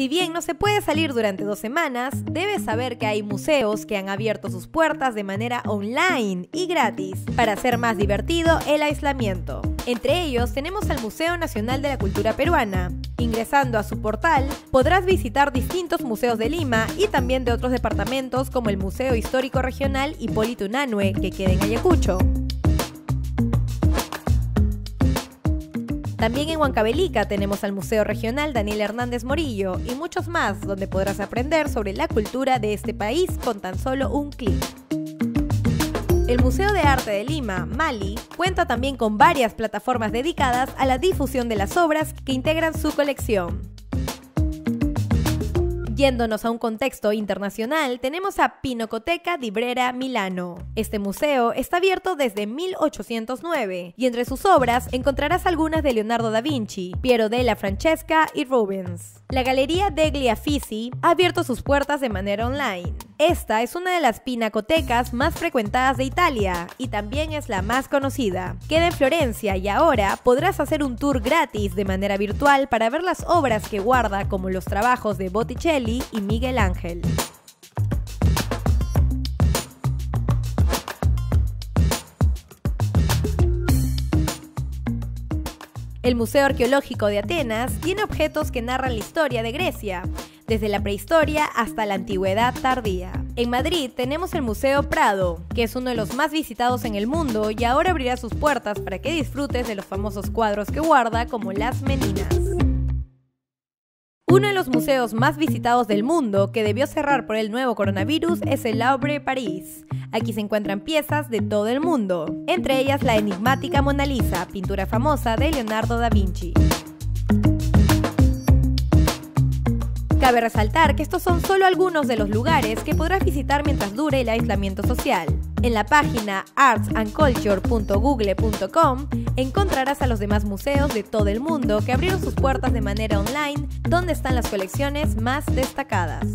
Si bien no se puede salir durante dos semanas, debes saber que hay museos que han abierto sus puertas de manera online y gratis para hacer más divertido el aislamiento. Entre ellos tenemos al Museo Nacional de la Cultura Peruana. Ingresando a su portal, podrás visitar distintos museos de Lima y también de otros departamentos como el Museo Histórico Regional Hipólito Unanue, que queda en Ayacucho. También en Huancavelica tenemos al Museo Regional Daniel Hernández Morillo y muchos más donde podrás aprender sobre la cultura de este país con tan solo un clic. El Museo de Arte de Lima, Mali, cuenta también con varias plataformas dedicadas a la difusión de las obras que integran su colección. Yéndonos a un contexto internacional, tenemos a Pinocoteca di Brera Milano. Este museo está abierto desde 1809 y entre sus obras encontrarás algunas de Leonardo da Vinci, Piero della Francesca y Rubens. La Galería degli Uffizi ha abierto sus puertas de manera online. Esta es una de las pinacotecas más frecuentadas de Italia y también es la más conocida. Queda en Florencia y ahora podrás hacer un tour gratis de manera virtual para ver las obras que guarda como los trabajos de Botticelli y Miguel Ángel. El Museo Arqueológico de Atenas tiene objetos que narran la historia de Grecia, desde la prehistoria hasta la antigüedad tardía. En Madrid tenemos el Museo Prado, que es uno de los más visitados en el mundo y ahora abrirá sus puertas para que disfrutes de los famosos cuadros que guarda como Las Meninas. Uno de los museos más visitados del mundo que debió cerrar por el nuevo coronavirus es el Louvre París. Aquí se encuentran piezas de todo el mundo, entre ellas la enigmática Mona Lisa, pintura famosa de Leonardo da Vinci. Cabe resaltar que estos son solo algunos de los lugares que podrás visitar mientras dure el aislamiento social. En la página artsandculture.google.com encontrarás a los demás museos de todo el mundo que abrieron sus puertas de manera online, donde están las colecciones más destacadas.